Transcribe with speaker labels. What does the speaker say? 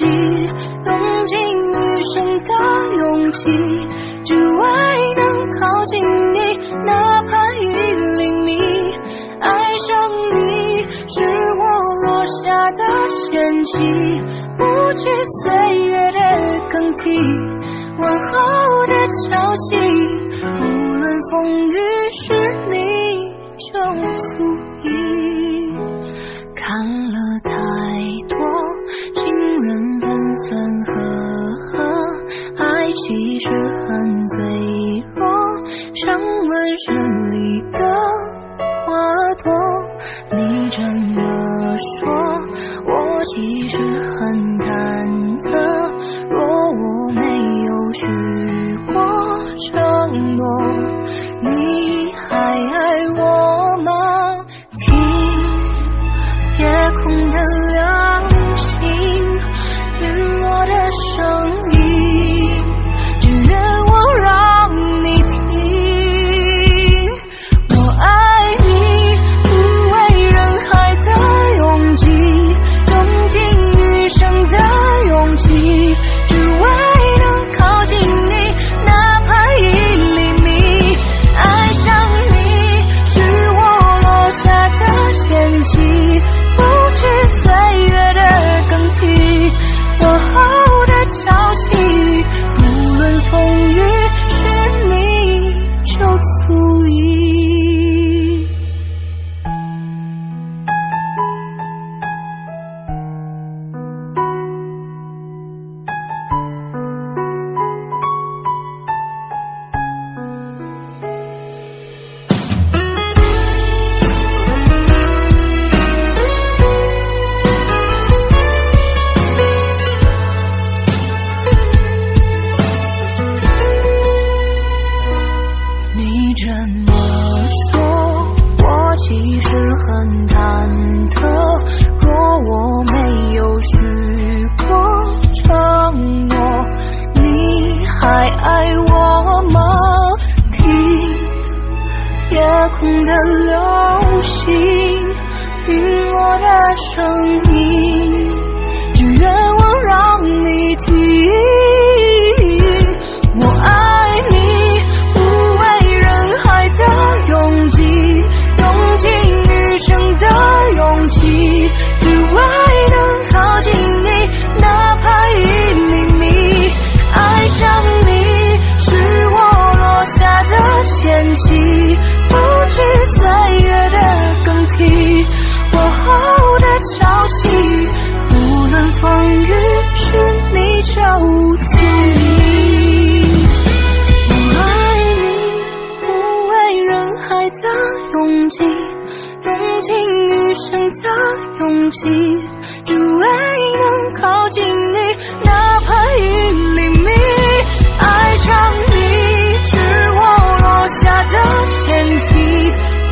Speaker 1: 的勇气，用尽余生的勇气，只为能靠近你，哪怕一厘米。爱上你是我落下的险棋，不惧岁月的更替，往后的潮汐，像温室里的花朵。你这么说，我其实空的流星，陨落的声音，的陷阱，不惧岁月的更替，往后的潮汐，无论风雨，是你就足矣。我爱你，不为人海的拥挤，用尽余生的勇气，只为能靠近你